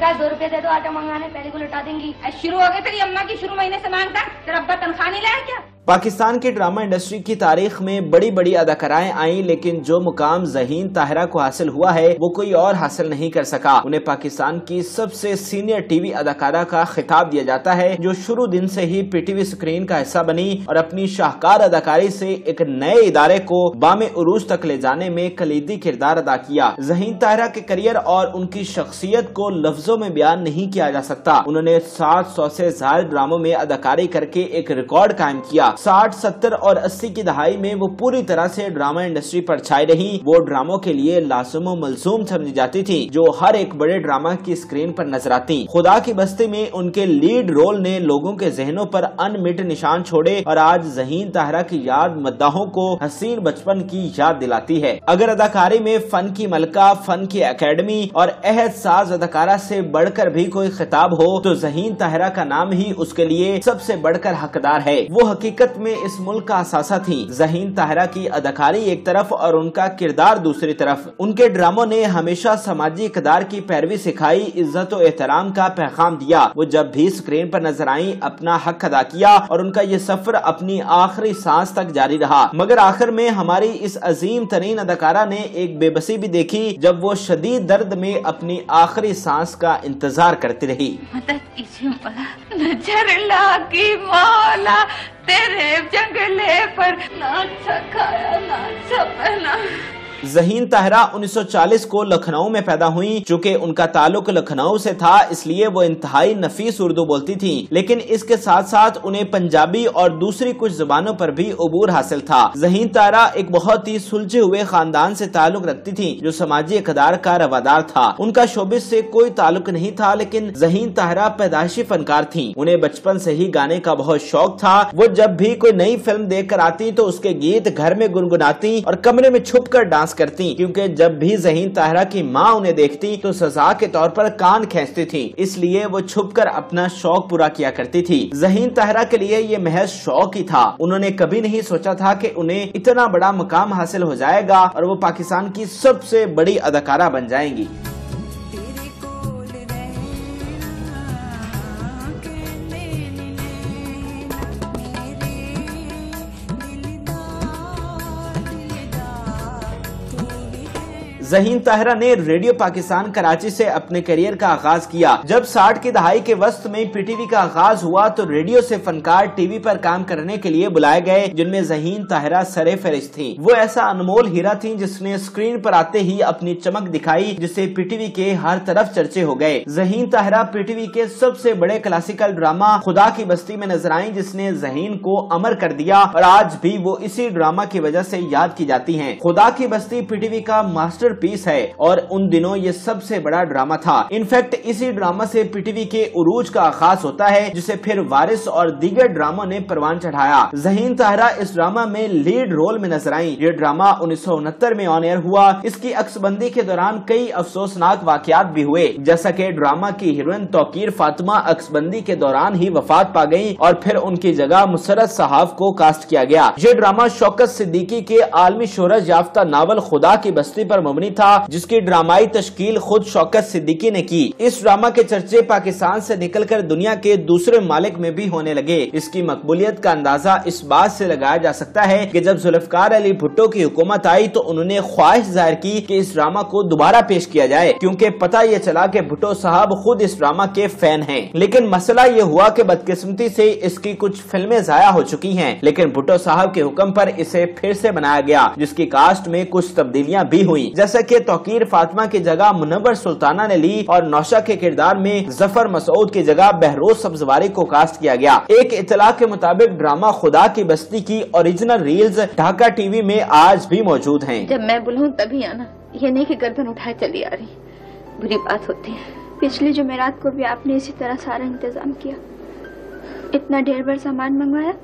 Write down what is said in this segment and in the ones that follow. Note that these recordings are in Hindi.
कहा दो रुपए दे दो, आटा मंगाने, पहले को लौटा देंगी शुरू हो गए तेरी अम्मा की, शुरू महीने से माँगता। तेरा अब्बा तनख्वाह नहीं लाया क्या? पाकिस्तान की ड्रामा इंडस्ट्री की तारीख में बड़ी बड़ी अदाकाराएँ आई, लेकिन जो मुकाम जहीन ताहरा को हासिल हुआ है, वो कोई और हासिल नहीं कर सका। उन्हें पाकिस्तान की सबसे सीनियर टीवी अदाकारा का खिताब दिया जाता है, जो शुरू दिन से ही पीटीवी स्क्रीन का हिस्सा बनी और अपनी शाहकार अदाकारी से एक नए इदारे को बाम उरूज तक ले जाने में कलीदी किरदार अदा किया। जहीन ताहरा के करियर और उनकी शख्सियत को लफ्जों में बयान नहीं किया जा सकता। उन्होंने सात सौ से ज़्यादा ड्रामों में अदाकारी करके एक रिकॉर्ड कायम किया। साठ, सत्तर और अस्सी की दहाई में वो पूरी तरह से ड्रामा इंडस्ट्री पर छाई रही। वो ड्रामों के लिए लासुमो मलसूम समझी जाती थी, जो हर एक बड़े ड्रामा की स्क्रीन पर नज़र आती। खुदा की बस्ती में उनके लीड रोल ने लोगों के जहनों पर अनमिट निशान छोड़े और आज जहीन ताहरा की याद मद्दाहों को हसीन बचपन की याद दिलाती है। अगर अदाकारी में फन की मलका, फन की अकेडमी और अहद साज अदाकारा से बढ़कर भी कोई खिताब हो तो जहीन ताहरा का नाम ही उसके लिए सबसे बढ़कर हकदार है। वो हकीकत में इस मुल्क का असासा थी। जहीन ताहरा की अदाकारी एक तरफ़ और उनका किरदार दूसरी तरफ़। उनके ड्रामों ने हमेशा समाजी इकदार की पैरवी सिखाई, इज़्ज़त और एहतराम का पैगाम दिया। वो जब भी स्क्रीन पर नज़र आई, अपना हक अदा किया और उनका ये सफ़र अपनी आखिरी सांस तक जारी रहा। मगर आखिर में हमारी इस अजीम तरीन अदाकारा ने एक बेबसी भी देखी, जब वो शदीद दर्द में अपनी आखिरी सांस का इंतज़ार करती रही। मदद कीजिए मौला की मौला तेरे जंगले पर ना अच्छा खाया ना अच्छा पहना जहीन ताहरा 1940 को लखनऊ में पैदा हुई चूँकि उनका ताल्लुक लखनऊ से था, इसलिए वो इंतहाई नफीस उर्दू बोलती थी। लेकिन इसके साथ साथ उन्हें पंजाबी और दूसरी कुछ जबानों पर भी अबूर हासिल था। जहीन तारा एक बहुत ही सुलझे हुए खानदान से ताल्लुक रखती थी, जो समाजी इकदार का रवादार था। उनका शोबिस से कोई ताल्लुक नहीं था, लेकिन जहीन ताहरा पैदाइशी फनकार थी। उन्हें बचपन से ही गाने का बहुत शौक था। वो जब भी कोई नई फ़िल्म देख आती तो उसके गीत घर में गुनगुनाती और कमरे में छुप कर डांस करती, क्योंकि जब भी जहीन ताहरा की माँ उन्हें देखती तो सजा के तौर पर कान खेचती थी। इसलिए वो छुप कर अपना शौक पूरा किया करती थी। जहीन ताहरा के लिए ये महज शौक ही था। उन्होंने कभी नहीं सोचा था की उन्हें इतना बड़ा मकाम हासिल हो जाएगा और वो पाकिस्तान की सबसे बड़ी अदाकारा बन जाएँगी। जहीन ताहरा ने रेडियो पाकिस्तान कराची से अपने करियर का आगाज़ किया। जब साठ की दहाई के वस्त में पीटीवी का आगाज़ हुआ तो रेडियो से फनकार टीवी पर काम करने के लिए बुलाए गए, जिनमें जहीन ताहरा सरे फहरिस्त थी। वो ऐसा अनमोल हीरा थी जिसने स्क्रीन पर आते ही अपनी चमक दिखाई जिससे पीटीवी के हर तरफ़ चर्चे हो गए। जहीन ताहरा पीटीवी के सबसे बड़े क्लासिकल ड्रामा खुदा की बस्ती में नज़र आई, जिसने जहीन को अमर कर दिया, और आज भी वो इसी ड्रामा की वजह से याद की जाती हैं। खुदा की बस्ती पीटीवी का मास्टर पीस है और उन दिनों ये सबसे बड़ा ड्रामा था। इनफैक्ट इसी ड्रामा से पीटीवी के उरूज का आगाज़ होता है, जिसे फिर वारिस और दीगर ड्रामों ने परवान चढ़ाया। जहीन ताहरा इस ड्रामा में लीड रोल में नज़र आई। ये ड्रामा उन्नीस में ऑन एयर हुआ। इसकी अक्सबंदी के दौरान कई अफसोसनाक वाकयात भी हुए। जैसा की ड्रामा की हीरोइन तोकीर फातिमा अक्सबंदी के दौरान ही वफात पा गई और फिर उनकी जगह मुसरत साहब को कास्ट किया गया। ये ड्रामा शौकत सिद्दीकी के आलमी शोहरत याफ्ता नावल खुदा की बस्ती पर मबनी था, जिसकी ड्रामाई तश्कील खुद शौकत सिद्दीकी ने की। इस ड्रामा के चर्चे पाकिस्तान से निकलकर दुनिया के दूसरे मालिक में भी होने लगे। इसकी मकबूलियत का अंदाज़ा इस बात से लगाया जा सकता है कि जब जुल्फकार अली भुट्टो की हुकूमत आई तो उन्होंने ख्वाहिश ज़ाहिर की कि इस ड्रामा को दोबारा पेश किया जाए, क्योंकि पता ये चला कि भुट्टो साहब खुद इस ड्रामा के फ़ैन हैं। लेकिन मसला ये हुआ कि बदकिस्मती से इसकी कुछ फ़िल्में जाया हो चुकी हैं, लेकिन भुट्टो साहब के हुक्म पर इसे फिर से बनाया गया, जिसकी कास्ट में कुछ तब्दीलियाँ भी हुई। जैसा कि तोकीर फातिमा की जगह मुनवर सुल्ताना ने ली और नौशा के किरदार में ज़फ़र मसूद की जगह बहरोज सब्जवारी को कास्ट किया गया। एक इतला के मुताबिक ड्रामा खुदा की बस्ती की ओरिजिनल रील्स ढाका टीवी में आज भी मौजूद हैं। जब मैं बुलाऊं तभी आना। ये नहीं की गर्दन उठाए चली आ रही। बुरी बात होती है। पिछली जुमेरात को भी आपने इसी तरह सारा इंतज़ाम किया। इतना ढेर भर सामान मंगवाया?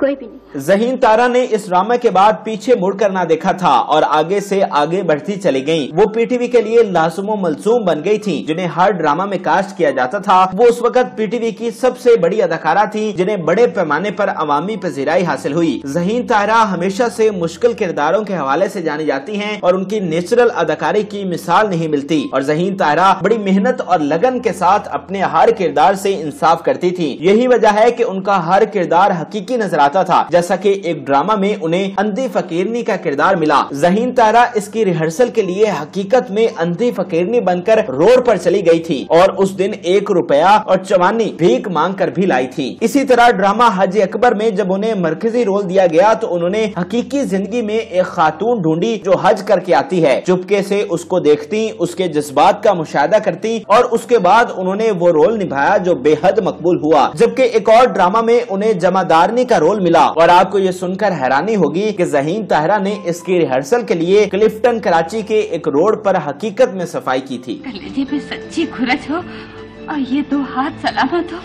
कोई भी नहीं। जहीन तारा ने इस ड्रामा के बाद पीछे मुड़कर ना देखा था और आगे से आगे बढ़ती चली गई वो पीटीवी के लिए लासुमो मलसूम बन गई थी, जिन्हें हर ड्रामा में कास्ट किया जाता था। वो उस वक्त पीटीवी की सबसे बड़ी अदाकारा थी, जिन्हें बड़े पैमाने पर अवामी पजीराई हासिल हुई। जहीन तारा हमेशा से मुश्किल किरदारों के हवाले से जानी जाती हैं और उनकी नेचुरल अदाकारी की मिसाल नहीं मिलती। और जहीन तारा बड़ी मेहनत और लगन के साथ अपने हर किरदार से इंसाफ करती थी। यही वजह है कि उनका हर किरदार हकीकी नज़र आता था। जैसा कि एक ड्रामा में उन्हें अंधी फकीरनी का किरदार मिला। जहीन तारा इसकी रिहर्सल के लिए हकीकत में अंधी फकीरनी बनकर रोड पर चली गई थी और उस दिन एक रुपया और चवानी भीख मांग कर भी लाई थी। इसी तरह ड्रामा हज अकबर में जब उन्हें मरकजी रोल दिया गया तो उन्होंने हकीकी ज़िंदगी में एक खातून ढूंढी जो हज करके आती है। चुपके से उसको देखती, उसके जज्बात का मुशाह करती और उसके बाद उन्होंने वो रोल निभाया जो बेहद मकबूल हुआ। जबकि एक और ड्रामा में उन्हें जमादारनी का रोल मिला। और आपको ये सुनकर हैरानी होगी कि जहीन ताहरा ने इसकी रिहर्सल के लिए क्लिफ्टन, कराची के एक रोड पर हकीकत में सफ़ाई की थी। कलेजे पे सच्ची खुरच हो और ये दो हाथ सलामत हो।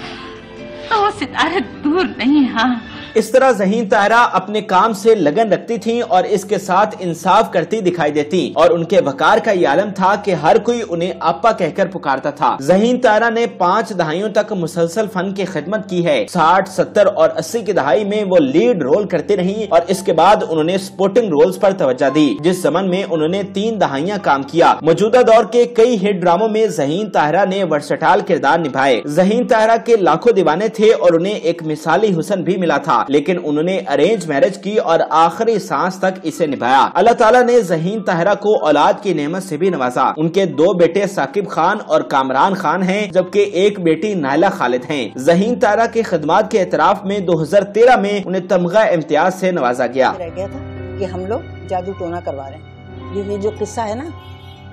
तो सितारे दूर नहीं हाँ। इस तरह जहीन तारा अपने काम से लगन रखती थी और इसके साथ इंसाफ करती दिखाई देती। और उनके वकार का ये आलम था कि हर कोई उन्हें आपा कहकर पुकारता था। जहीन तारा ने पाँच दहाइयों तक मुसलसल फन की खिदमत की है। साठ, सत्तर और अस्सी की दहाई में वो लीड रोल करती रही और इसके बाद उन्होंने स्पोर्टिंग रोल्स पर तवज्जो दी, जिस जमन में उन्होंने तीन दहाइयाँ काम किया। मौजूदा दौर के कई हिट ड्रामों में जहीन ताहरा ने वर्सटाल किरदार निभाए। जहीन ताहरा के लाखों दीवाने थे और उन्हें एक मिसाली हुसन भी मिला था। लेकिन उन्होंने अरेंज मैरिज की और आखिरी सांस तक इसे निभाया। अल्लाह ताला ने जहीन ताहरा को औलाद की नेमत से भी नवाजा। उनके दो बेटे साकिब खान और कामरान खान हैं, जबकि एक बेटी नायला खालिद हैं। जहीन तारा की खदमात के एतराफ में 2013 में उन्हें तमगा इम्तियाज़ से नवाजा गया। रह गया था कि हम लोग जादू टोना करवा रहे हैं। ये जो किस्सा है ना,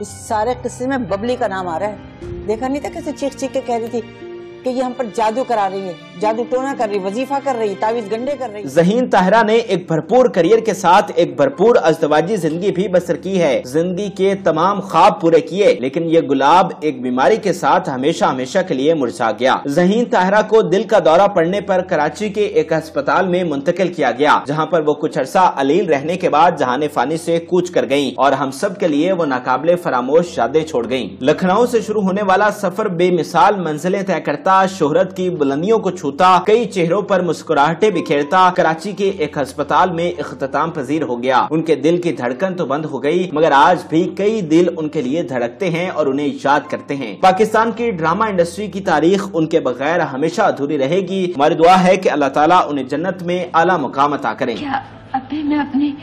इस सारे किस्से में बबली का नाम आ रहा है। देखा नहीं था कैसे चीख चीख के कह रही थी कि ये हम पर जादू करा रही है, जादू टोना कर रही, वजीफा कर रही, तावीज गंडे कर रही। जहीन ताहरा ने एक भरपूर करियर के साथ एक भरपूर अजदवाजी ज़िंदगी भी बसर की है। ज़िंदगी के तमाम ख्वाब पूरे किए, लेकिन ये गुलाब एक बीमारी के साथ हमेशा हमेशा के लिए मुरझा गया। जहीन ताहरा को दिल का दौरा पड़ने पर कराची के एक अस्पताल में मुंतकिल किया गया, जहाँ पर वो कुछ अरसा अलील रहने के बाद जहाने फानी से कूच कर गई और हम सब के लिए वो नाकाबले फरामोश यादें छोड़ गई लखनऊ से शुरू होने वाला सफ़र बेमिसाल मंजिलें तय करता शोहरत की बुलंदियों को छूता, कई चेहरों पर मुस्कुराहटे बिखेरता कराची के एक अस्पताल में इख्ताम पजीर हो गया। उनके दिल की धड़कन तो बंद हो गई, मगर आज भी कई दिल उनके लिए धड़कते हैं और उन्हें याद करते हैं। पाकिस्तान की ड्रामा इंडस्ट्री की तारीख उनके बगैर हमेशा अधूरी रहेगी। हमारी दुआ है की अल्लाह ताला उन्हें जन्नत में आला मुकाम अता करें। क्या अभी मैं अपनी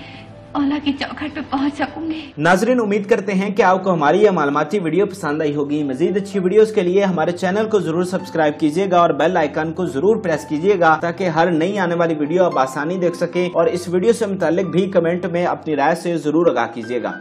ओला की चौखट पे पहुँच सकूँगी। नाजरीन, उम्मीद करते हैं कि आपको हमारी यह मालूमती वीडियो पसंद आई होगी। मजीद अच्छी वीडियोस के लिए हमारे चैनल को ज़रूर सब्सक्राइब कीजिएगा और बेल आइकन को ज़रूर प्रेस कीजिएगा ताकि हर नई आने वाली वीडियो आप आसानी देख सके और इस वीडियो ऐसी मुतालिक भी कमेंट में अपनी राय ऐसी ज़रूर आगा कीजिएगा।